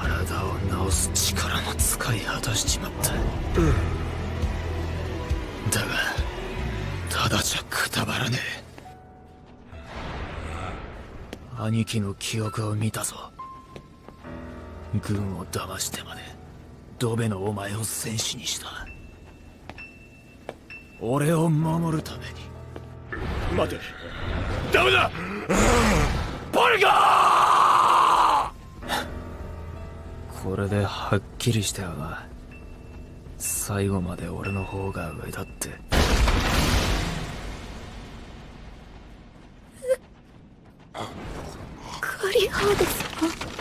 体を治す力も使い果たしちまった。だがただじゃくたばらねえ。兄貴の記憶を見たぞ。軍を騙してまでドベのお前を戦士にした。俺を守るために。待て。ダメだ。バルガー！これではっきりしたよな。最後まで俺の方が上だって。カリハーデ様